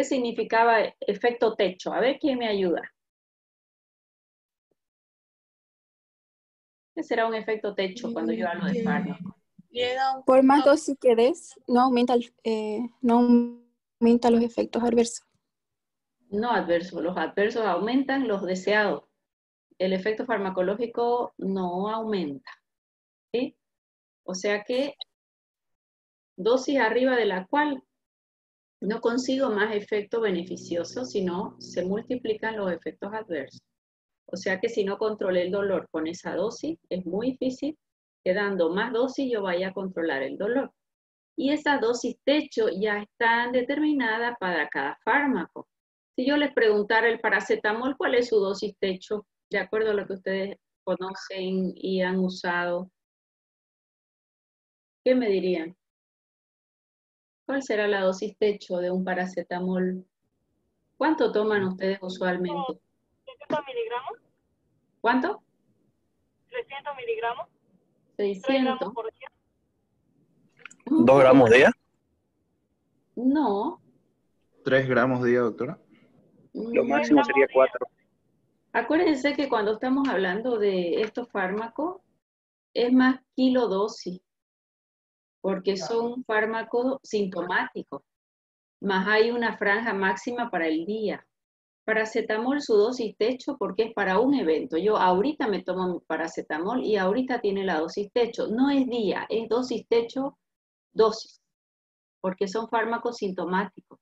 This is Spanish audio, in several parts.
¿Qué significaba efecto techo? A ver quién me ayuda. ¿Qué será un efecto techo cuando yo hablo de fármaco? Por más dosis que des, no aumenta, eh, no aumenta los efectos adversos. No adversos, los adversos aumentan los deseados. El efecto farmacológico no aumenta. ¿sí? O sea que dosis arriba de la cual no consigo más efecto beneficioso, sino se multiplican los efectos adversos. O sea que si no controlé el dolor con esa dosis, es muy difícil que dando más dosis yo vaya a controlar el dolor. Y esas dosis techo ya están determinadas para cada fármaco. Si yo les preguntara el paracetamol, ¿cuál es su dosis techo? De acuerdo a lo que ustedes conocen y han usado, ¿qué me dirían? ¿Cuál será la dosis techo de un paracetamol? ¿Cuánto toman ustedes usualmente? 300 miligramos. ¿Cuánto? 300 miligramos. 600. por día. ¿Dos gramos día? No. ¿Tres gramos día, doctora? Lo Mm, máximo sería cuatro. Acuérdense que cuando estamos hablando de estos fármacos, es más kilodosis, porque son fármacos sintomáticos, más hay una franja máxima para el día. Paracetamol su dosis techo porque es para un evento. Yo ahorita me tomo mi paracetamol y ahorita tiene la dosis techo. No es día, es dosis techo, dosis, porque son fármacos sintomáticos.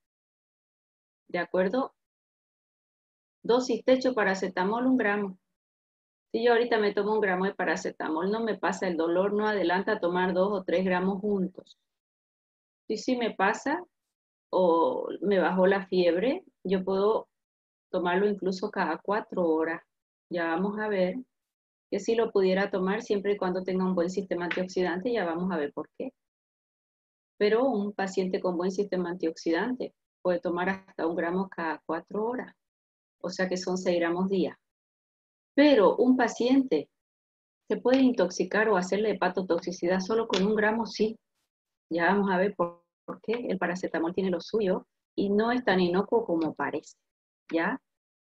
¿De acuerdo? Dosis techo paracetamol, un gramo. Si yo ahorita me tomo un gramo de paracetamol, no me pasa el dolor, no adelanta a tomar dos o tres gramos juntos. Si sí me pasa o me bajó la fiebre, yo puedo tomarlo incluso cada cuatro horas. Ya vamos a ver que si lo pudiera tomar siempre y cuando tenga un buen sistema antioxidante, ya vamos a ver por qué. Pero un paciente con buen sistema antioxidante puede tomar hasta un gramo cada cuatro horas o sea que son 6 gramos día. Pero un paciente se puede intoxicar o hacerle hepatotoxicidad solo con un gramo, sí. Ya vamos a ver por, qué. El paracetamol tiene lo suyo y no es tan inocuo como parece, ¿ya?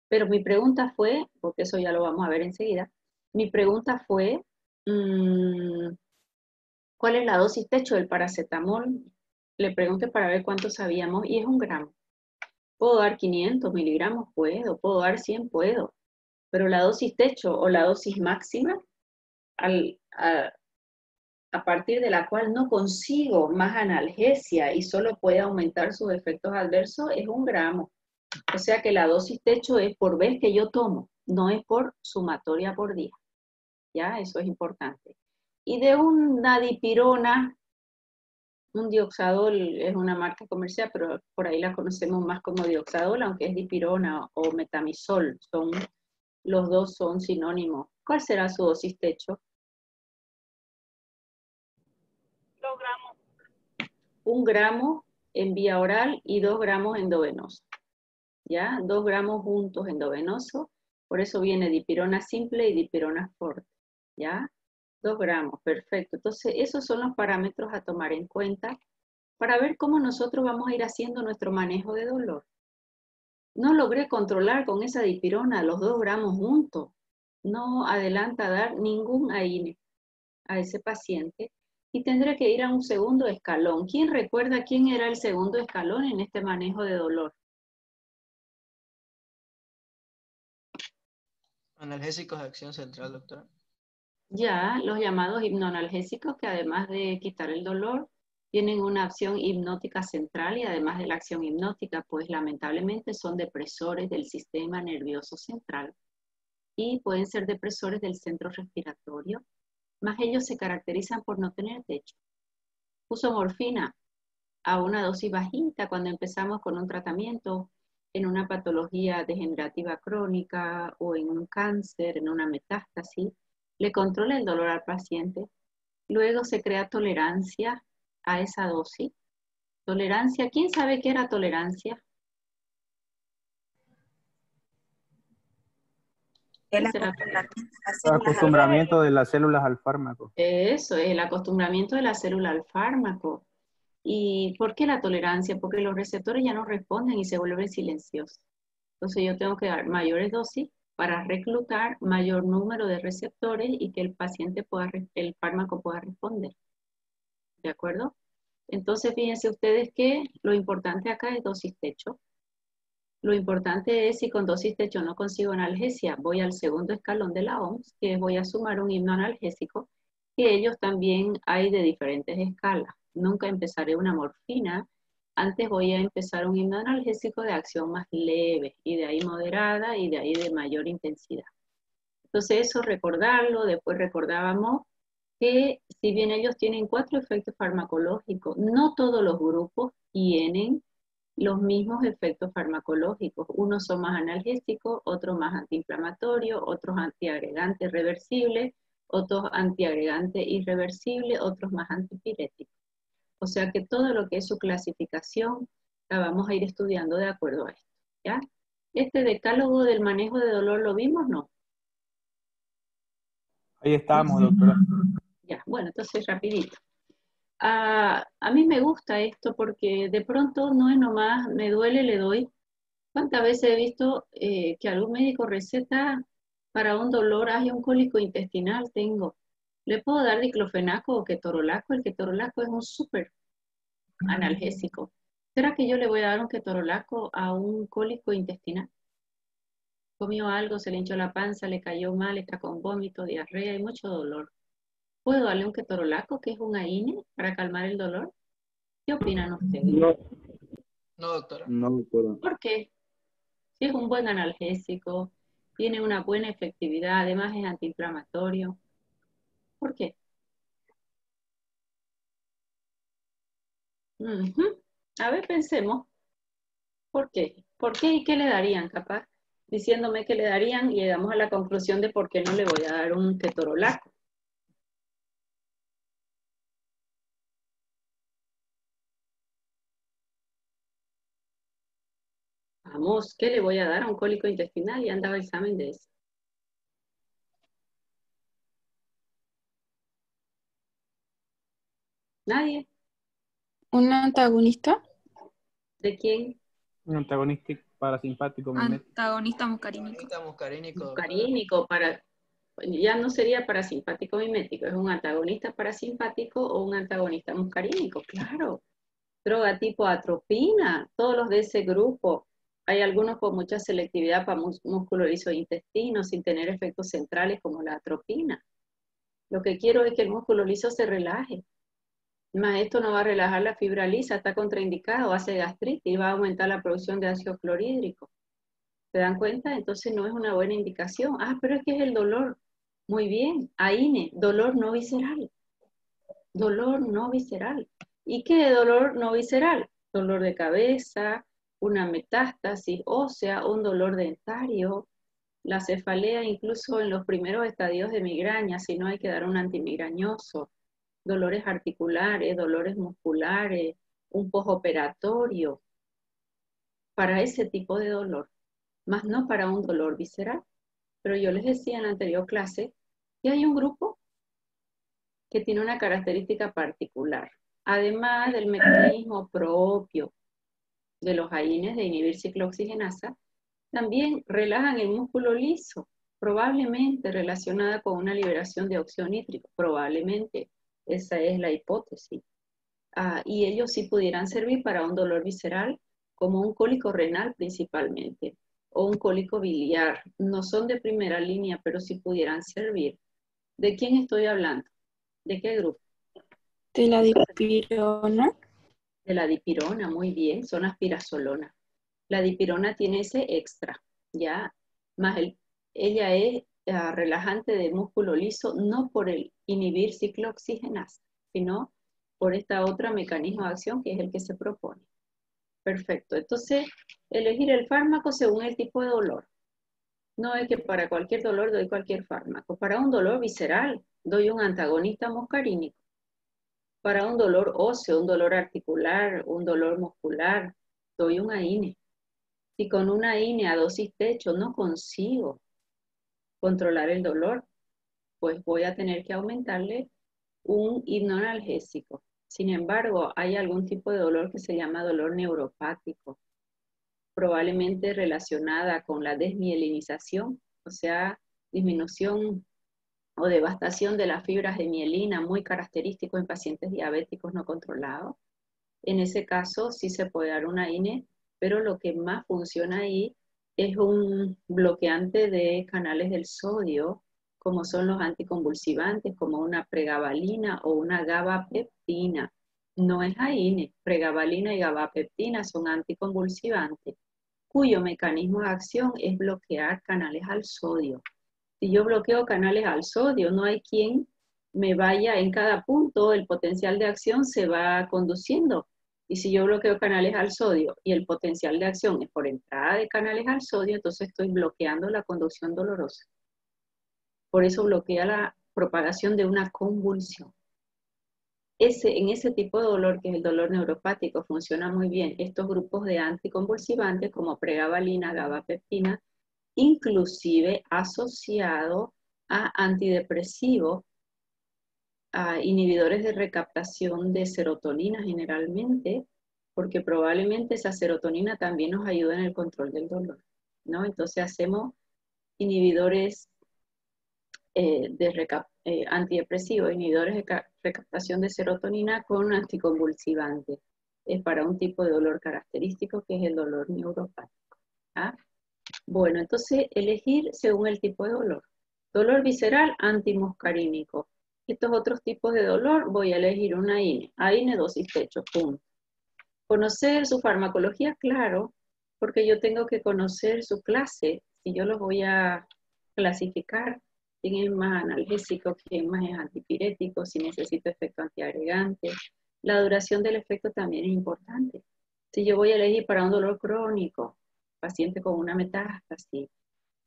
Pero mi pregunta fue, porque eso ya lo vamos a ver enseguida, mi pregunta fue, mmm, ¿cuál es la dosis techo del paracetamol? Le pregunté para ver cuánto sabíamos y es un gramo. Puedo dar 500 miligramos, puedo, puedo dar 100, puedo, pero la dosis techo o la dosis máxima, al, a, a, partir de la cual no consigo más analgesia y solo puede aumentar sus efectos adversos, es un gramo. O sea que la dosis techo es por vez que yo tomo, no es por sumatoria por día. ¿Ya? Eso es importante. Y de una dipirona un dioxadol es una marca comercial, pero por ahí la conocemos más como dioxadol, aunque es dipirona o metamisol. Son, los dos son sinónimos. ¿Cuál será su dosis techo? Dos gramos. Un gramo en vía oral y dos gramos endovenoso. ¿Ya? Dos gramos juntos endovenoso. Por eso viene dipirona simple y dipirona fuerte. ¿Ya? 2 gramos, perfecto. Entonces, esos son los parámetros a tomar en cuenta para ver cómo nosotros vamos a ir haciendo nuestro manejo de dolor. No logré controlar con esa dipirona los 2 gramos juntos. No adelanta dar ningún AINE a ese paciente y tendré que ir a un segundo escalón. ¿Quién recuerda quién era el segundo escalón en este manejo de dolor? Analgésicos de acción central, doctora. Ya, los llamados hipnoanalgésicos que además de quitar el dolor, tienen una acción hipnótica central y además de la acción hipnótica, pues lamentablemente son depresores del sistema nervioso central y pueden ser depresores del centro respiratorio, más ellos se caracterizan por no tener techo. Uso morfina a una dosis bajita cuando empezamos con un tratamiento en una patología degenerativa crónica o en un cáncer, en una metástasis, le controla el dolor al paciente. Luego se crea tolerancia a esa dosis. Tolerancia, ¿quién sabe qué era tolerancia? El acostumbramiento de las células al fármaco. Eso, es el acostumbramiento de la célula al fármaco. ¿Y por qué la tolerancia? Porque los receptores ya no responden y se vuelven silenciosos. Entonces yo tengo que dar mayores dosis para reclutar mayor número de receptores y que el paciente pueda, el fármaco pueda responder. ¿De acuerdo? Entonces, fíjense ustedes que lo importante acá es dosis techo. Lo importante es si con dosis techo no consigo analgesia, voy al segundo escalón de la OMS, que voy a sumar un himno analgésico, que ellos también hay de diferentes escalas. Nunca empezaré una morfina, antes voy a empezar un himno analgésico de acción más leve y de ahí moderada y de ahí de mayor intensidad. Entonces eso recordarlo, después recordábamos que si bien ellos tienen cuatro efectos farmacológicos, no todos los grupos tienen los mismos efectos farmacológicos. Unos son más analgésicos, otros más antiinflamatorios, otros antiagregantes reversibles, otros antiagregantes irreversibles, otros más antipiréticos. O sea que todo lo que es su clasificación la vamos a ir estudiando de acuerdo a esto. ¿ya? Este decálogo del manejo de dolor lo vimos, ¿no? Ahí estamos, doctora. Bueno, entonces rapidito. A, a mí me gusta esto porque de pronto no es nomás, me duele, le doy. ¿Cuántas veces he visto eh, que algún médico receta para un dolor, hay un cólico intestinal, tengo? ¿Le puedo dar diclofenaco o ketorolaco? El ketorolaco es un súper analgésico. ¿Será que yo le voy a dar un ketorolaco a un cólico intestinal? Comió algo, se le hinchó la panza, le cayó mal, está con vómito, diarrea y mucho dolor. ¿Puedo darle un ketorolaco, que es un AINE, para calmar el dolor? ¿Qué opinan ustedes? No, No, doctora. no, doctora. ¿Por qué? Si es un buen analgésico, tiene una buena efectividad, además es antiinflamatorio. ¿Por qué? A ver, pensemos. ¿Por qué? ¿Por qué y qué le darían, capaz? Diciéndome que le darían y llegamos a la conclusión de por qué no le voy a dar un ketorolaco. Vamos, ¿qué le voy a dar a un cólico intestinal? Y han dado examen de eso. ¿Nadie? ¿Un antagonista? ¿De quién? Un antagonista parasimpático mimético. Antagonista muscarínico. Antagonista muscarínico. Muscarínico, para, ya no sería parasimpático mimético, es un antagonista parasimpático o un antagonista muscarínico, claro. Droga tipo atropina, todos los de ese grupo. Hay algunos con mucha selectividad para músculo liso de intestino sin tener efectos centrales como la atropina. Lo que quiero es que el músculo liso se relaje. Más esto no va a relajar la fibra lisa, está contraindicado, hace gastritis y va a aumentar la producción de ácido clorhídrico. ¿Se dan cuenta? Entonces no es una buena indicación. Ah, pero es que es el dolor. Muy bien, AINE, dolor no visceral. Dolor no visceral. ¿Y qué dolor no visceral? Dolor de cabeza, una metástasis ósea, un dolor dentario, la cefalea incluso en los primeros estadios de migraña, si no hay que dar un antimigrañoso, dolores articulares, dolores musculares, un postoperatorio, para ese tipo de dolor, más no para un dolor visceral. Pero yo les decía en la anterior clase que hay un grupo que tiene una característica particular, además del mecanismo propio de los AINES de inhibir ciclooxigenasa, también relajan el músculo liso, probablemente relacionada con una liberación de óxido nítrico, probablemente, esa es la hipótesis. Ah, y ellos sí pudieran servir para un dolor visceral, como un cólico renal principalmente, o un cólico biliar. No son de primera línea, pero sí pudieran servir. ¿De quién estoy hablando? ¿De qué grupo? De la dipirona. De la dipirona, muy bien, son aspirazolona. La dipirona tiene ese extra, ¿ya? Más el, ella es ah, relajante de músculo liso, no por el inhibir ciclooxigenasa, sino por esta otra mecanismo de acción que es el que se propone. Perfecto, entonces elegir el fármaco según el tipo de dolor. No es que para cualquier dolor doy cualquier fármaco. Para un dolor visceral doy un antagonista muscarínico. Para un dolor óseo, un dolor articular, un dolor muscular, doy un AINE. Si con una AINE a dosis techo no consigo controlar el dolor, pues voy a tener que aumentarle un hipnoanalgésico. Sin embargo, hay algún tipo de dolor que se llama dolor neuropático, probablemente relacionada con la desmielinización, o sea, disminución o devastación de las fibras de mielina, muy característico en pacientes diabéticos no controlados. En ese caso sí se puede dar una INE, pero lo que más funciona ahí es un bloqueante de canales del sodio, como son los anticonvulsivantes, como una pregabalina o una gabapeptina. No es AINE, pregabalina y gabapeptina son anticonvulsivantes, cuyo mecanismo de acción es bloquear canales al sodio. Si yo bloqueo canales al sodio, no hay quien me vaya en cada punto, el potencial de acción se va conduciendo. Y si yo bloqueo canales al sodio y el potencial de acción es por entrada de canales al sodio, entonces estoy bloqueando la conducción dolorosa. Por eso bloquea la propagación de una convulsión. Ese, en ese tipo de dolor, que es el dolor neuropático, funciona muy bien estos grupos de anticonvulsivantes como pregabalina, gabapeptina, inclusive asociado a antidepresivos, a inhibidores de recaptación de serotonina generalmente, porque probablemente esa serotonina también nos ayuda en el control del dolor, ¿no? Entonces hacemos inhibidores eh, de eh, antidepresivos, inhibidores de recaptación de serotonina con anticonvulsivantes. Es para un tipo de dolor característico que es el dolor neuropático. ¿ah? Bueno, entonces elegir según el tipo de dolor. Dolor visceral antimuscarínico. Estos otros tipos de dolor voy a elegir una INE. AINE dosis techo, punto. Conocer su farmacología, claro, porque yo tengo que conocer su clase. Si yo los voy a clasificar, quién es más analgésico, quién más es antipirético, si necesito efecto antiagregante. La duración del efecto también es importante. Si yo voy a elegir para un dolor crónico, paciente con una metástasis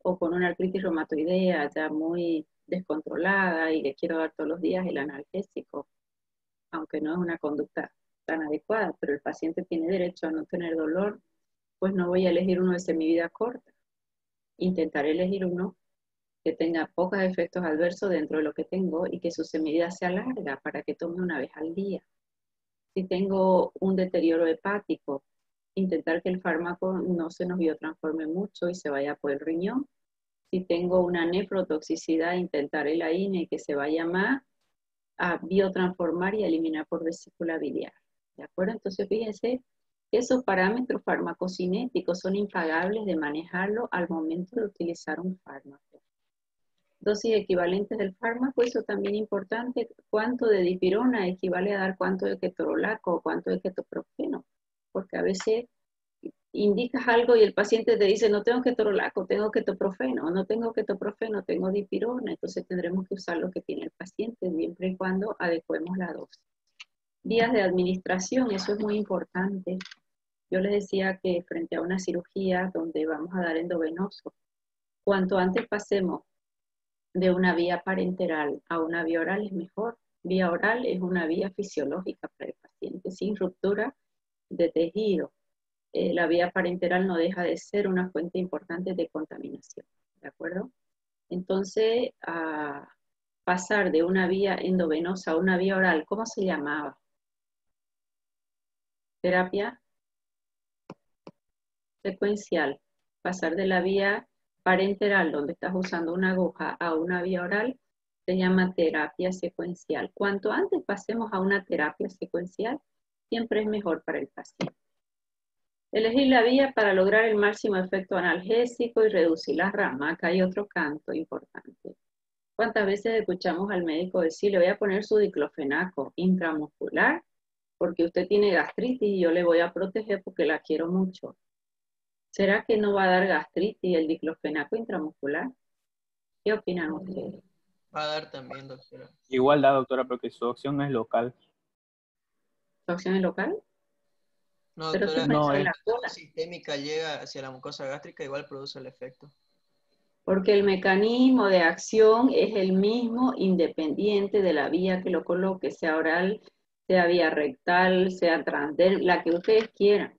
o con una artritis reumatoidea ya muy descontrolada y le quiero dar todos los días el analgésico, aunque no es una conducta tan adecuada, pero el paciente tiene derecho a no tener dolor, pues no voy a elegir uno de semivida corta. Intentaré elegir uno que tenga pocos efectos adversos dentro de lo que tengo y que su semivida sea larga para que tome una vez al día. Si tengo un deterioro hepático, intentar que el fármaco no se nos biotransforme mucho y se vaya por el riñón. Si tengo una nefrotoxicidad, intentar el AINE que se vaya más a biotransformar y eliminar por vesícula biliar. ¿De acuerdo? Entonces, fíjense esos parámetros farmacocinéticos son impagables de manejarlo al momento de utilizar un fármaco. Dosis equivalentes del fármaco, eso también importante, cuánto de dipirona equivale a dar cuánto de ketorolaco o cuánto de ketoprofeno porque a veces indicas algo y el paciente te dice, no tengo ketorolaco, tengo ketoprofeno, no tengo ketoprofeno, tengo dipirona, entonces tendremos que usar lo que tiene el paciente, siempre y cuando adecuemos la dosis. Vías de administración, eso es muy importante. Yo les decía que frente a una cirugía donde vamos a dar endovenoso, cuanto antes pasemos de una vía parenteral a una vía oral es mejor. Vía oral es una vía fisiológica para el paciente, sin ruptura de tejido, eh, la vía parenteral no deja de ser una fuente importante de contaminación, ¿de acuerdo? Entonces, pasar de una vía endovenosa a una vía oral, ¿cómo se llamaba? Terapia secuencial. Pasar de la vía parenteral, donde estás usando una aguja, a una vía oral, se llama terapia secuencial. Cuanto antes pasemos a una terapia secuencial, siempre es mejor para el paciente. Elegir la vía para lograr el máximo efecto analgésico y reducir la rama. Acá hay otro canto importante. ¿Cuántas veces escuchamos al médico decir, le voy a poner su diclofenaco intramuscular porque usted tiene gastritis y yo le voy a proteger porque la quiero mucho? ¿Será que no va a dar gastritis el diclofenaco intramuscular? ¿Qué opinan ustedes? Va a dar también, doctora. Igual da, doctora, porque su opción es local. ¿Su opción es local? No, Pero doctora, no, es- la cola. sistémica llega hacia la mucosa gástrica, igual produce el efecto. Porque el mecanismo de acción es el mismo independiente de la vía que lo coloque, sea oral, sea vía rectal, sea transdermal, la que ustedes quieran.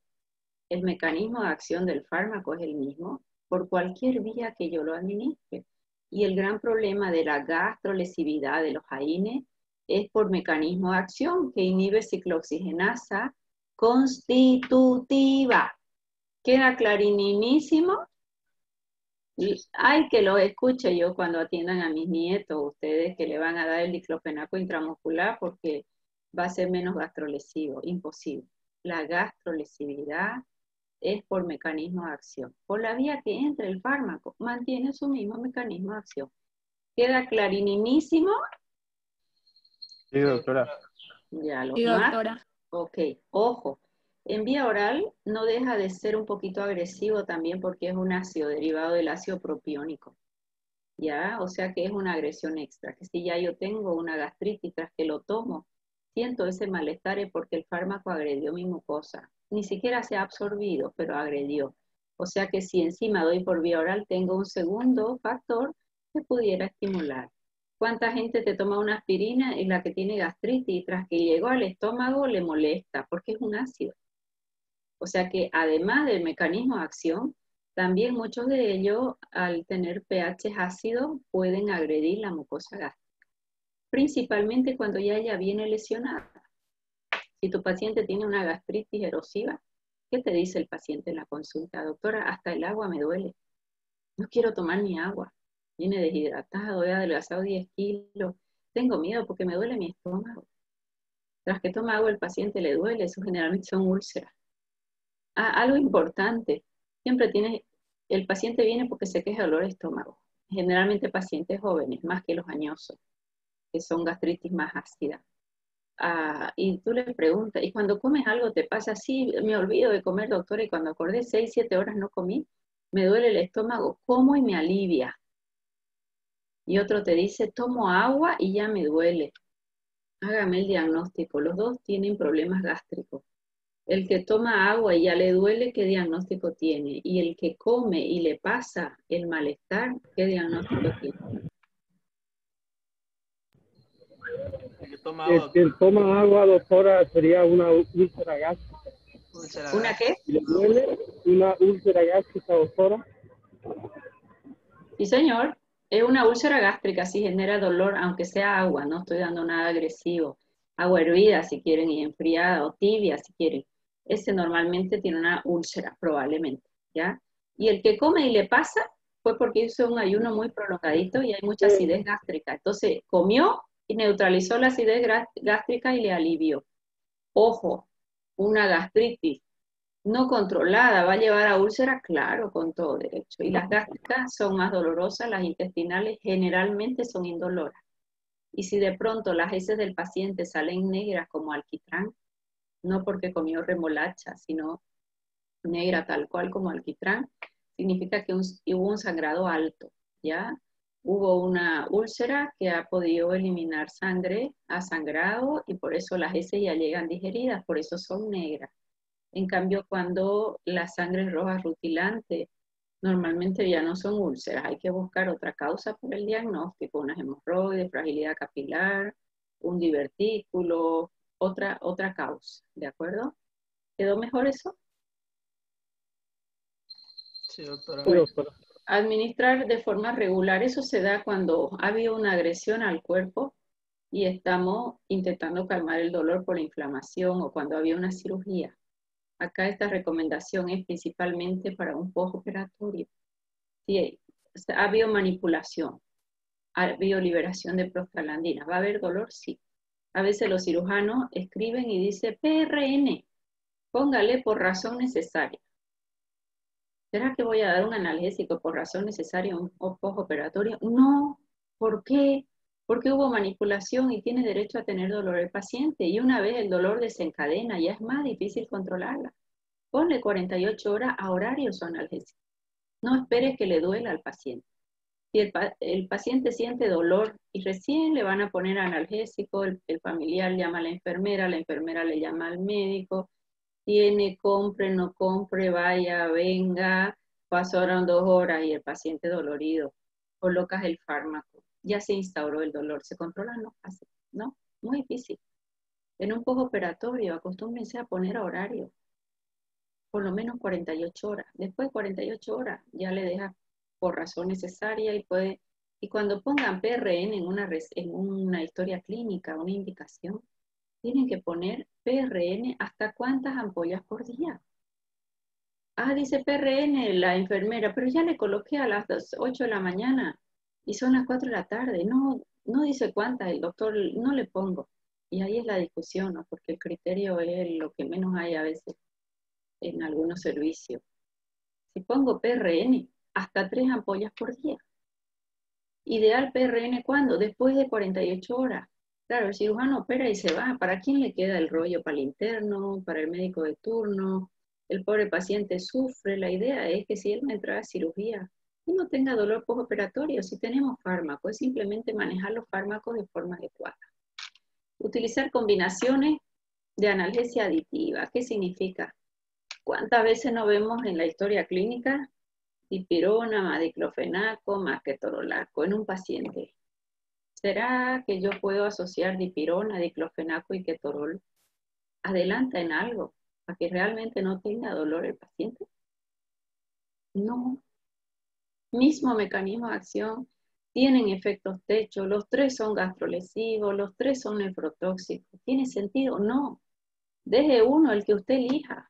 El mecanismo de acción del fármaco es el mismo por cualquier vía que yo lo administre. Y el gran problema de la gastrolesividad de los AINE es por mecanismo de acción que inhibe ciclooxigenasa constitutiva. ¿Queda clarinísimo? Ay, que lo escuche yo cuando atiendan a mis nietos, ustedes que le van a dar el diclofenaco intramuscular porque va a ser menos gastrolesivo, imposible. La gastrolesividad es por mecanismo de acción. Por la vía que entra el fármaco, mantiene su mismo mecanismo de acción. ¿Queda clarinísimo? Sí, doctora. Ya lo Sí, doctora. Ok, ojo. En vía oral no deja de ser un poquito agresivo también porque es un ácido derivado del ácido propiónico. ¿Ya? O sea que es una agresión extra. Que si ya yo tengo una gastritis tras que lo tomo, siento ese malestar es porque el fármaco agredió mi mucosa. Ni siquiera se ha absorbido, pero agredió. O sea que si encima doy por vía oral, tengo un segundo factor que pudiera estimular. ¿Cuánta gente te toma una aspirina y la que tiene gastritis y tras que llegó al estómago le molesta porque es un ácido? O sea que además del mecanismo de acción, también muchos de ellos al tener pH ácidos pueden agredir la mucosa gástrica, principalmente cuando ya ella viene lesionada. Si tu paciente tiene una gastritis erosiva, ¿qué te dice el paciente en la consulta? Doctora, hasta el agua me duele. No quiero tomar ni agua. Viene deshidratado, he adelgazado 10 kilos. Tengo miedo porque me duele mi estómago. Tras que toma agua el paciente le duele, eso generalmente son úlceras. Ah, algo importante, siempre tiene, el paciente viene porque se queja de dolor estómago. Generalmente pacientes jóvenes, más que los añosos, que son gastritis más ácidas. Ah, y tú le preguntas, ¿y cuando comes algo te pasa así? Me olvido de comer, doctora, y cuando acordé 6, 7 horas no comí, me duele el estómago, como y me alivia. Y otro te dice, tomo agua y ya me duele. Hágame el diagnóstico, los dos tienen problemas gástricos. El que toma agua y ya le duele, ¿qué diagnóstico tiene? Y el que come y le pasa el malestar, ¿qué diagnóstico tiene? El que toma El agua, que toma agua, doctora, sería una úlcera gástrica. ¿Una qué? ¿Y le duele una úlcera gástrica, doctora? Sí, señor. Es una úlcera gástrica, sí genera dolor, aunque sea agua, no estoy dando nada agresivo. Agua hervida, si quieren, y enfriada, o tibia, si quieren. Ese normalmente tiene una úlcera, probablemente, ¿ya? Y el que come y le pasa fue porque hizo un ayuno muy prolongadito y hay mucha acidez gástrica. Entonces, comió y neutralizó la acidez gástrica y le alivió. Ojo, una gastritis no controlada va a llevar a úlceras, claro, con todo derecho. Y las gástricas son más dolorosas, las intestinales generalmente son indoloras. Y si de pronto las heces del paciente salen negras como alquitrán, no porque comió remolacha, sino negra tal cual como alquitrán, significa que un- hubo un sangrado alto, ¿ya? Hubo una úlcera que ha podido eliminar sangre, ha sangrado y por eso las heces ya llegan digeridas, por eso son negras. En cambio, cuando la sangre es roja rutilante, normalmente ya no son úlceras, hay que buscar otra causa por el diagnóstico, unas hemorroides, fragilidad capilar, un divertículo, otra, otra causa, ¿de acuerdo? ¿Quedó mejor eso? Sí, doctora. Sí, doctora. Administrar de forma regular, eso se da cuando ha habido una agresión al cuerpo y estamos intentando calmar el dolor por la inflamación o cuando había una cirugía. Acá esta recomendación es principalmente para un postoperatorio. Si ha habido manipulación, ha habido liberación de prostaglandinas, ¿va a haber dolor? Sí. A veces los cirujanos escriben y dice PRN, póngale por razón necesaria. ¿Será que voy a dar un analgésico por razón necesaria un postoperatorio? No. ¿Por qué? Porque hubo manipulación y tiene derecho a tener dolor el paciente. Y una vez el dolor desencadena, ya es más difícil controlarla. Ponle 48 horas a horarios analgésicos. No esperes que le duela al paciente. Si el paciente siente dolor y recién le van a poner analgésico, el, el familiar llama a la enfermera, la enfermera le llama al médico, tiene, compre, no compre, vaya, venga, pasaron dos horas y el paciente dolorido, colocas el fármaco, ya se instauró el dolor, ¿se controla? No, Así, no, muy difícil. En un postoperatorio, acostúmbrense a poner horario, por lo menos 48 horas. Después de 48 horas ya le deja por razón necesaria y puede Y cuando pongan PRN en una, en una historia clínica, una indicación, tienen que poner PRN hasta cuántas ampollas por día. Ah, dice PRN la enfermera, pero ya le coloqué a las dos- 8 de la mañana y son las 4 de la tarde. No, no dice cuántas, el doctor no le pongo. Y ahí es la discusión, ¿no? Porque el criterio es lo que menos hay a veces en algunos servicios. Si pongo PRN, hasta 3 ampollas por día. Ideal PRN, ¿cuándo? Después de 48 horas. Claro, el cirujano opera y se va. ¿Para quién le queda el rollo? ¿Para el interno? ¿Para el médico de turno? El pobre paciente sufre. La idea es que si él no entra a cirugía no tenga dolor postoperatorio, si tenemos fármacos, es simplemente manejar los fármacos de forma adecuada. Utilizar combinaciones de analgesia aditiva. ¿Qué significa? ¿Cuántas veces nos vemos en la historia clínica dipirona, más diclofenaco, más ketorolaco en un paciente? ¿Será que yo puedo asociar dipirona, diclofenaco y ketorol? ¿Adelanta en algo para que realmente no tenga dolor el paciente? No. Mismo mecanismo de acción, tienen efectos techo, los tres son gastrolesivos, los tres son nefrotóxicos. ¿Tiene sentido? No. Deje uno, el que usted elija.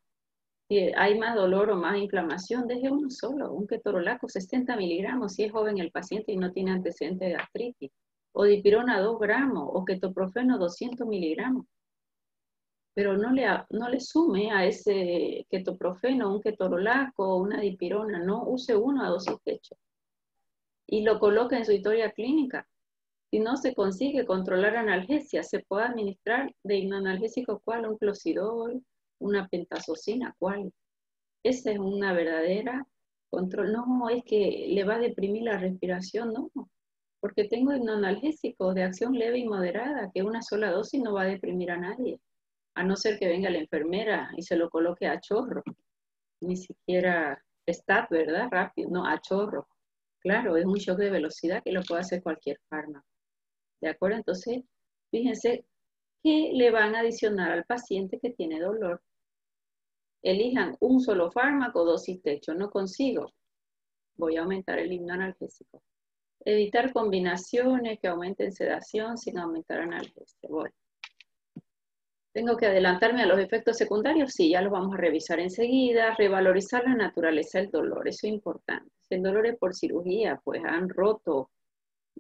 Si hay más dolor o más inflamación, deje uno solo, un ketorolaco 60 miligramos si es joven el paciente y no tiene antecedente de gastritis, o dipirona 2 gramos, o ketoprofeno 200 miligramos. Pero no le, no le sume a ese ketoprofeno un ketorolaco o una dipirona, no use uno a dosis techo. Y lo coloca en su historia clínica. Si no se consigue controlar analgesia, se puede administrar de hipnoanalgésico cual un clocidol, una pentazocina, ¿cuál? Esa es una verdadera control. No, es que le va a deprimir la respiración, no. Porque tengo hipnoanalgésicos de acción leve y moderada, que una sola dosis no va a deprimir a nadie. A no ser que venga la enfermera y se lo coloque a chorro. Ni siquiera stat, ¿verdad? Rápido, no, a chorro. Claro, es un shock de velocidad que lo puede hacer cualquier fármaco. ¿De acuerdo? Entonces, fíjense que le van a adicionar al paciente que tiene dolor. Elijan un solo fármaco, dosis techo. No consigo. Voy a aumentar el himno analgésico. Evitar combinaciones que aumenten sedación sin aumentar analgesia. Bueno. ¿Tengo que adelantarme a los efectos secundarios? Sí, ya los vamos a revisar enseguida. Revalorizar la naturaleza del dolor, eso es importante. Si el dolor es por cirugía, pues han roto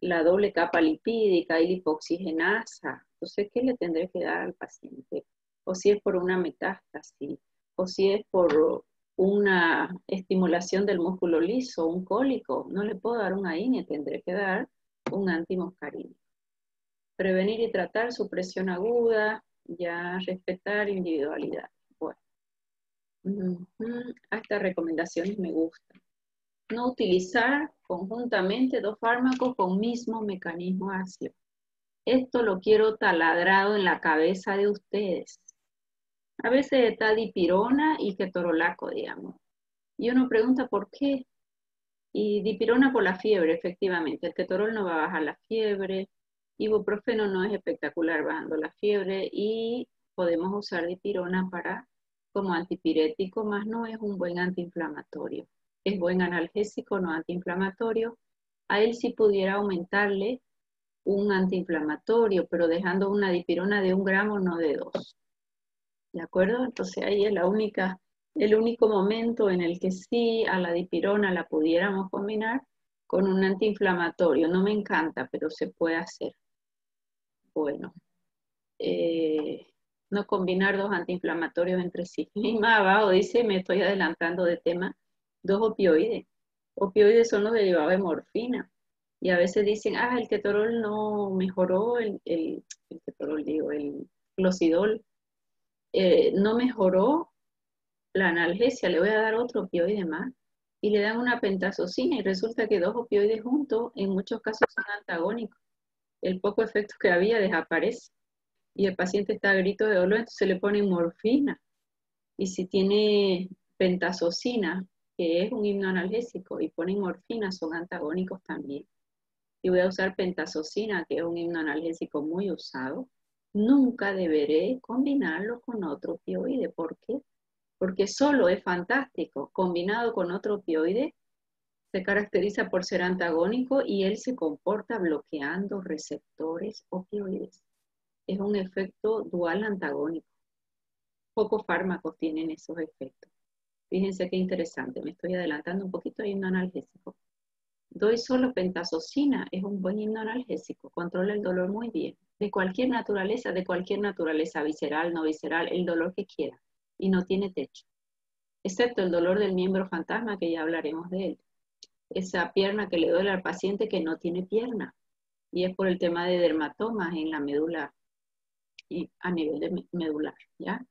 la doble capa lipídica y lipoxigenasa. Entonces, ¿qué le tendré que dar al paciente? O si es por una metástasis, o si es por una estimulación del músculo liso, un cólico, no le puedo dar un AINE, tendré que dar un antimuscarínico. Prevenir y tratar supresión aguda, ya respetar individualidad. Bueno, uh -huh. estas recomendaciones me gustan. No utilizar conjuntamente dos fármacos con mismo mecanismo ácido. Esto lo quiero taladrado en la cabeza de ustedes. A veces está dipirona y ketorolaco, digamos. Y uno pregunta por qué. Y dipirona por la fiebre, efectivamente. El ketorol no va a bajar la fiebre. Ibuprofeno no es espectacular bajando la fiebre. Y podemos usar dipirona para como antipirético, más no es un buen antiinflamatorio. Es buen analgésico, no antiinflamatorio. A él sí pudiera aumentarle un antiinflamatorio, pero dejando una dipirona de un gramo, no de dos. ¿De acuerdo? Entonces ahí es la única, el único momento en el que sí a la dipirona la pudiéramos combinar con un antiinflamatorio. No me encanta, pero se puede hacer. Bueno, eh, no combinar dos antiinflamatorios entre sí. Y más abajo dice, me estoy adelantando de tema, dos opioides. Opioides son los derivados de morfina. Y a veces dicen, ah, el ketorol no mejoró, el, el, ketorol, digo, el clocidol eh, no mejoró la analgesia, le voy a dar otro opioide más. Y le dan una pentazocina y resulta que dos opioides juntos en muchos casos son antagónicos. El poco efecto que había desaparece. Y el paciente está a grito de dolor, entonces le ponen morfina. Y si tiene pentazocina, que es un hipnoanalgésico, y ponen morfina, son antagónicos también. Y voy a usar pentazocina, que es un hipnoanalgésico muy usado. Nunca deberé combinarlo con otro opioide. ¿Por qué? Porque solo es fantástico. Combinado con otro opioide, Se caracteriza por ser antagónico y él se comporta bloqueando receptores opioides. Es un efecto dual antagónico. Pocos fármacos tienen esos efectos. Fíjense qué interesante, me estoy adelantando un poquito, hay analgésico. Doy solo pentazocina, es un buen himno analgésico, controla el dolor muy bien, de cualquier naturaleza, de cualquier naturaleza, visceral, no visceral, el dolor que quiera, y no tiene techo, excepto el dolor del miembro fantasma, que ya hablaremos de él. Esa pierna que le duele al paciente que no tiene pierna, y es por el tema de dermatomas en la médula, y a nivel de medular, ¿ya?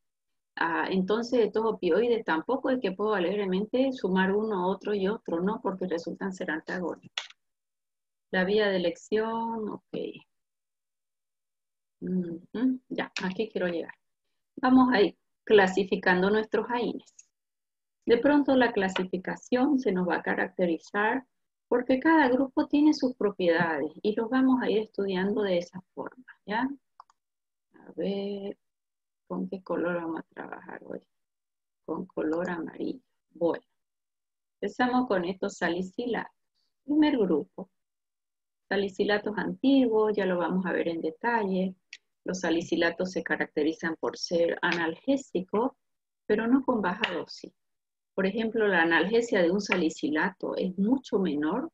Ah, entonces, estos opioides tampoco es que puedo alegremente sumar uno, otro y otro, ¿no? Porque resultan ser antagónicos. La vía de elección, ok. ya, aquí quiero llegar. Vamos a ir clasificando nuestros AINES. De pronto la clasificación se nos va a caracterizar porque cada grupo tiene sus propiedades y los vamos a ir estudiando de esa forma, ¿ya? A ver, ¿Con qué color vamos a trabajar hoy? Con color amarillo. Bueno, empezamos con estos salicilatos. Primer grupo, salicilatos antiguos, ya lo vamos a ver en detalle. Los salicilatos se caracterizan por ser analgésicos, pero no con baja dosis. Por ejemplo, la analgesia de un salicilato es mucho menor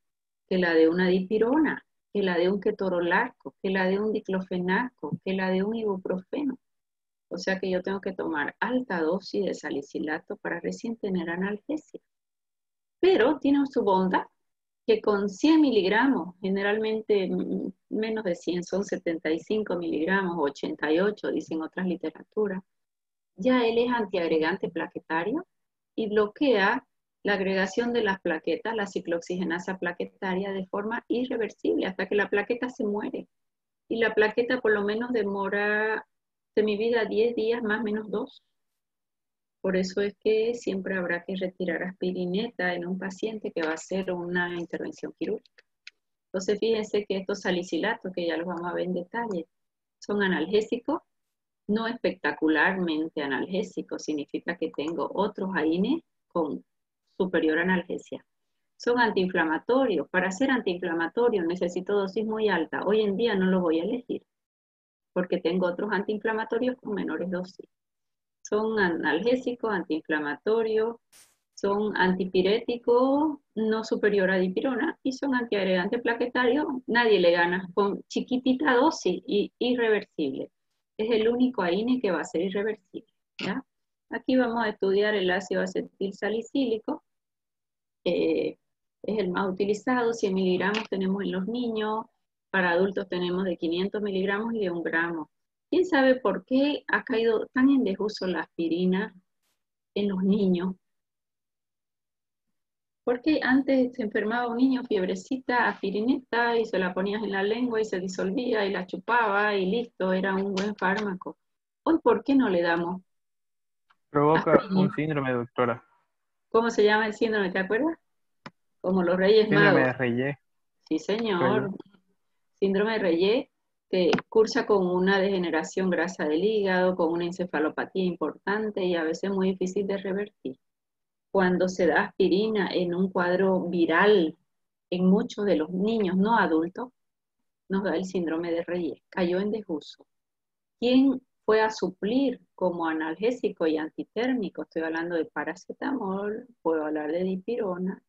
que la de una dipirona, que la de un ketorolaco, que la de un diclofenaco, que la de un ibuprofeno. O sea que yo tengo que tomar alta dosis de salicilato para recién tener analgesia. Pero tiene su bondad que con 100 miligramos, generalmente menos de 100, son 75 miligramos, 88, dicen otras literaturas, ya él es antiagregante plaquetario y bloquea la agregación de las plaquetas, la ciclooxigenasa plaquetaria, de forma irreversible hasta que la plaqueta se muere. Y la plaqueta por lo menos demora de mi vida 10 días más menos 2. Por eso es que siempre habrá que retirar aspirineta en un paciente que va a hacer una intervención quirúrgica. Entonces fíjense que estos salicilatos, que ya los vamos a ver en detalle, son analgésicos, no espectacularmente analgésicos, significa que tengo otros AINES con superior analgesia. Son antiinflamatorios. Para ser antiinflamatorio necesito dosis muy alta. Hoy en día no lo voy a elegir porque tengo otros antiinflamatorios con menores dosis. Son analgésicos, antiinflamatorios, son antipiréticos no superior a dipirona y son antiagregantes plaquetarios. Nadie le gana con chiquitita dosis y irreversible. Es el único AINE que va a ser irreversible. Aquí vamos a estudiar el ácido acetil salicílico. Es el más utilizado, 100 miligramos tenemos en los niños, para adultos tenemos de 500 miligramos y de un gramo. ¿Quién sabe por qué ha caído tan en desuso la aspirina en los niños? Porque antes se enfermaba un niño fiebrecita, aspirineta, y se la ponías en la lengua y se disolvía y la chupaba y listo, era un buen fármaco. Hoy, ¿por qué no le damos? Provoca un síndrome, doctora. ¿Cómo se llama el síndrome? ¿Te acuerdas? Como los Reyes Magos. Síndrome de Reyes. Sí, señor síndrome de Reye, que cursa con una degeneración grasa del hígado, con una encefalopatía importante y a veces muy difícil de revertir. Cuando se da aspirina en un cuadro viral en muchos de los niños no adultos, nos da el síndrome de Reye. Cayó en desuso. ¿Quién fue a suplir como analgésico y antitérmico? Estoy hablando de paracetamol, puedo hablar de dipirona,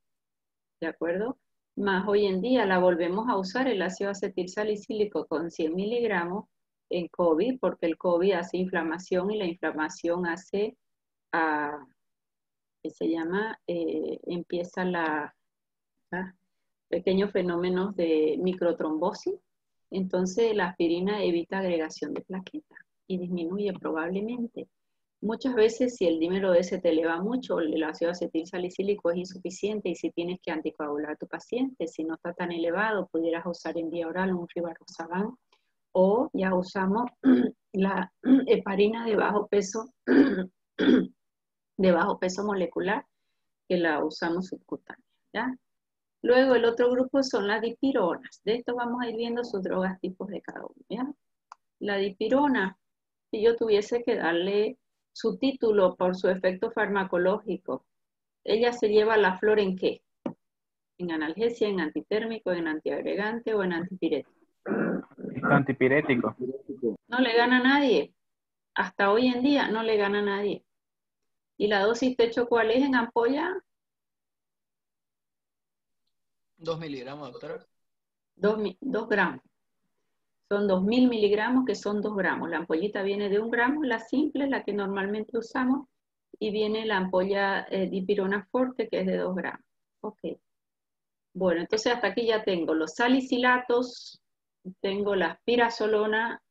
¿de acuerdo? Más hoy en día la volvemos a usar el ácido acetil salicílico con 100 miligramos en COVID, porque el COVID hace inflamación y la inflamación hace, ah, ¿qué se llama? Eh, empieza la ah, pequeños fenómenos de microtrombosis. Entonces la aspirina evita agregación de plaquetas y disminuye probablemente Muchas veces si el dímero S te eleva mucho, el ácido acetil salicílico es insuficiente y si tienes que anticoagular a tu paciente, si no está tan elevado, pudieras usar en vía oral un rivaroxaban o ya usamos la heparina de bajo peso, de bajo peso molecular, que la usamos subcutánea. ¿ya? Luego el otro grupo son las dipironas. De esto vamos a ir viendo sus drogas tipos de cada uno. ¿ya? La dipirona, si yo tuviese que darle su título por su efecto farmacológico. Ella se lleva la flor en qué? En analgesia, en antitérmico, en antiagregante o en antipirético. Antipirético. No le gana a nadie. Hasta hoy en día no le gana a nadie. ¿Y la dosis techo cuál es en ampolla? 2 miligramos, doctora. 2 gramos. Son 2.000 miligramos que son 2 gramos. La ampollita viene de un gramo, la simple, la que normalmente usamos, y viene la ampolla eh, dipirona forte que es de 2 gramos. Ok. Bueno, entonces hasta aquí ya tengo los salicilatos, tengo la aspirasolona,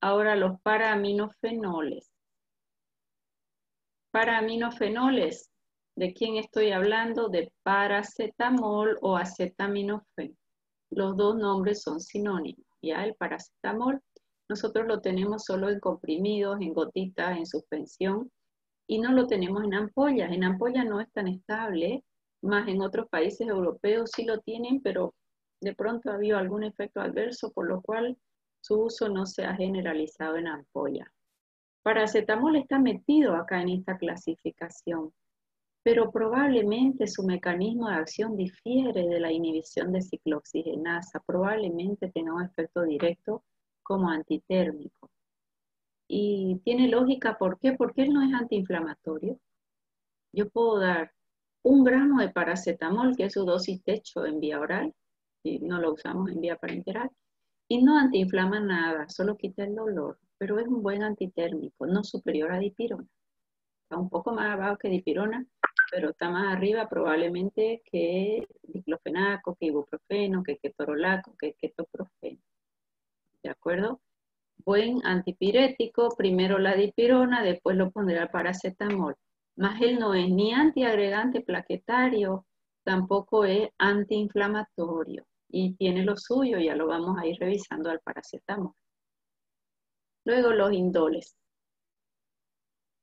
ahora los paraminofenoles. Paraminofenoles, ¿de quién estoy hablando? De paracetamol o acetaminofén. Los dos nombres son sinónimos. Ya el paracetamol, nosotros lo tenemos solo en comprimidos, en gotitas, en suspensión, y no lo tenemos en ampollas. En ampollas no es tan estable, más en otros países europeos sí lo tienen, pero de pronto ha habido algún efecto adverso, por lo cual su uso no se ha generalizado en ampolla. Paracetamol está metido acá en esta clasificación, pero probablemente su mecanismo de acción difiere de la inhibición de ciclooxigenasa, probablemente tenga un efecto directo como antitérmico. Y tiene lógica, ¿por qué? Porque él no es antiinflamatorio. Yo puedo dar un gramo de paracetamol, que es su dosis techo en vía oral, y no lo usamos en vía parenteral, y no antiinflama nada, solo quita el dolor, pero es un buen antitérmico, no superior a dipirona. Está un poco más abajo que dipirona, pero está más arriba probablemente que diclofenaco, que ibuprofeno, que ketorolaco, que ketoprofeno. ¿De acuerdo? Buen antipirético, primero la dipirona, después lo pondrá el paracetamol. Más él no es ni antiagregante plaquetario, tampoco es antiinflamatorio y tiene lo suyo, ya lo vamos a ir revisando al paracetamol. Luego los indoles.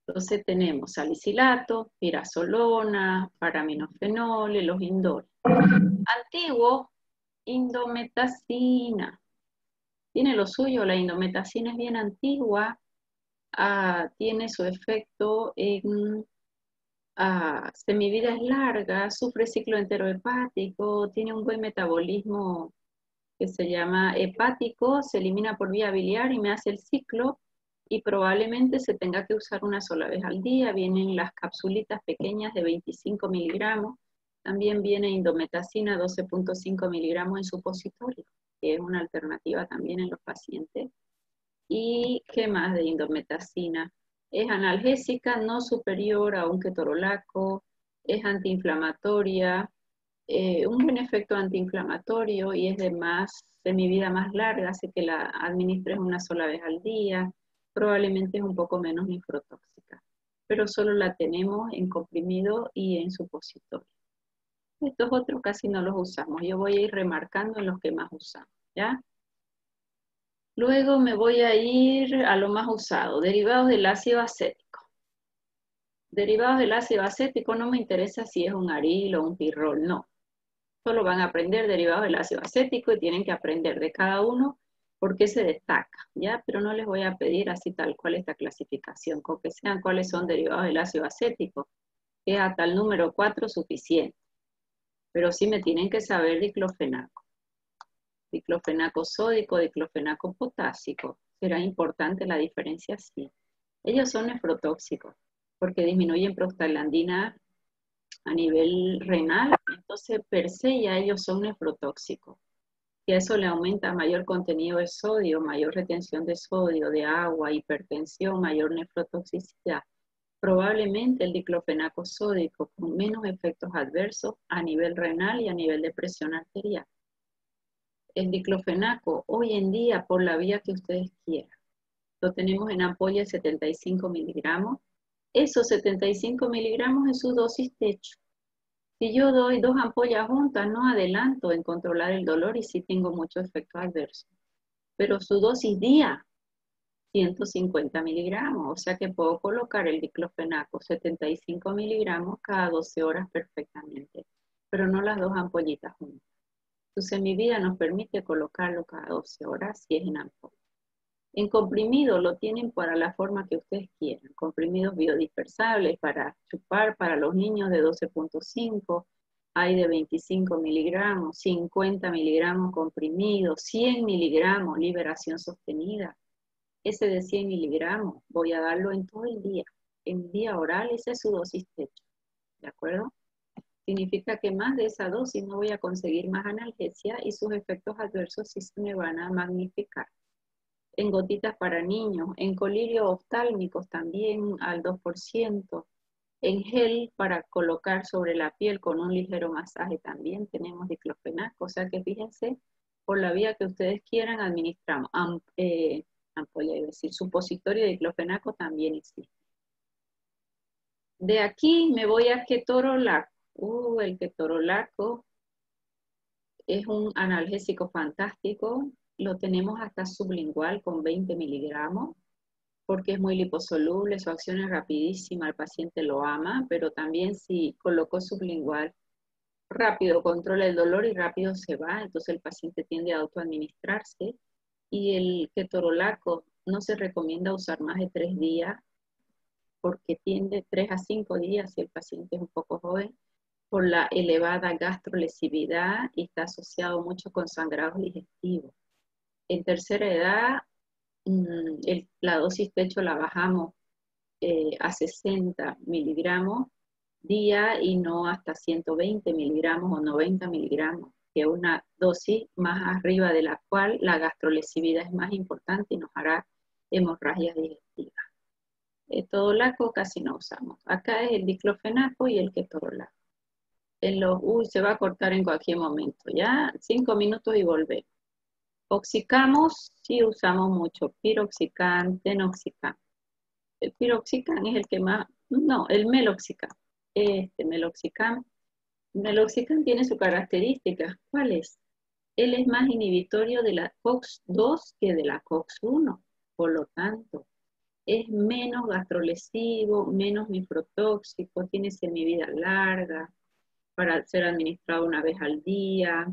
Entonces tenemos salicilato, pirasolona, paraminofenol, los indoles. Antiguo, indometacina. Tiene lo suyo, la indometacina es bien antigua, ah, tiene su efecto en ah, semivida es larga, sufre ciclo enterohepático, tiene un buen metabolismo que se llama hepático, se elimina por vía biliar y me hace el ciclo y probablemente se tenga que usar una sola vez al día. Vienen las capsulitas pequeñas de 25 miligramos. También viene indometacina 12.5 miligramos en supositorio, que es una alternativa también en los pacientes. ¿Y qué más de indometacina? Es analgésica, no superior a un ketorolaco, es antiinflamatoria, eh, un buen efecto antiinflamatorio y es de más, de mi vida más larga, así que la administres una sola vez al día probablemente es un poco menos nefrotóxica, pero solo la tenemos en comprimido y en supositorio. Estos otros casi no los usamos, yo voy a ir remarcando en los que más usamos, ¿ya? Luego me voy a ir a lo más usado, derivados del ácido acético. Derivados del ácido acético no me interesa si es un aril o un pirrol, no. Solo van a aprender derivados del ácido acético y tienen que aprender de cada uno por qué se destaca, ¿ya? Pero no les voy a pedir así tal cual esta clasificación, con que sean cuáles son derivados del ácido acético, que hasta el número 4 suficiente. Pero sí me tienen que saber diclofenaco. Diclofenaco sódico, diclofenaco potásico. Será importante la diferencia, sí. Ellos son nefrotóxicos, porque disminuyen prostaglandina a nivel renal, entonces per se ya ellos son nefrotóxicos y eso le aumenta mayor contenido de sodio, mayor retención de sodio, de agua, hipertensión, mayor nefrotoxicidad. Probablemente el diclofenaco sódico con menos efectos adversos a nivel renal y a nivel de presión arterial. El diclofenaco hoy en día por la vía que ustedes quieran. Lo tenemos en ampolla de 75 miligramos. Esos 75 miligramos es su dosis techo. Si yo doy dos ampollas juntas, no adelanto en controlar el dolor y sí tengo mucho efecto adverso. Pero su dosis día, 150 miligramos, o sea que puedo colocar el diclofenaco 75 miligramos cada 12 horas perfectamente, pero no las dos ampollitas juntas. Su semivida nos permite colocarlo cada 12 horas si es en ampolla. En comprimido lo tienen para la forma que ustedes quieran. Comprimidos biodispersables para chupar para los niños de 12.5, hay de 25 miligramos, 50 miligramos comprimidos, 100 miligramos, liberación sostenida. Ese de 100 miligramos voy a darlo en todo el día. En día oral, esa es su dosis techo. ¿De acuerdo? Significa que más de esa dosis no voy a conseguir más analgesia y sus efectos adversos sí se me van a magnificar. En gotitas para niños, en colirios oftálmicos también al 2%, en gel para colocar sobre la piel con un ligero masaje también tenemos diclofenaco, o sea que fíjense, por la vía que ustedes quieran administramos. Am, eh, decir, supositorio de diclofenaco también existe. De aquí me voy a ketorolaco. Uh, el ketorolaco es un analgésico fantástico. Lo tenemos hasta sublingual con 20 miligramos porque es muy liposoluble, su acción es rapidísima, el paciente lo ama, pero también si colocó sublingual, rápido controla el dolor y rápido se va, entonces el paciente tiende a autoadministrarse. Y el ketorolaco no se recomienda usar más de tres días, porque tiende tres a cinco días si el paciente es un poco joven, por la elevada gastrolesividad y está asociado mucho con sangrados digestivos. En tercera edad Mm, la dosis techo la bajamos eh, a 60 miligramos día y no hasta 120 miligramos o 90 miligramos, que es una dosis más arriba de la cual la gastrolesividad es más importante y nos hará hemorragia digestiva. Eh, casi no usamos. Acá es el diclofenaco y el ketorolaco. En los, uy, se va a cortar en cualquier momento, ya, cinco minutos y volvemos. Oxicamos, sí usamos mucho, piroxicam, tenoxicam. El piroxicam es el que más, no, el meloxicam. Este meloxicam. Meloxicam tiene su característica. ¿Cuál es? Él es más inhibitorio de la COX-2 que de la COX-1. Por lo tanto, es menos gastrolesivo, menos microtóxico, tiene semivida larga para ser administrado una vez al día,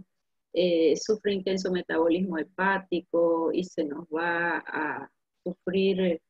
eh, sufre intenso metabolismo hepático y se nos va a sufrir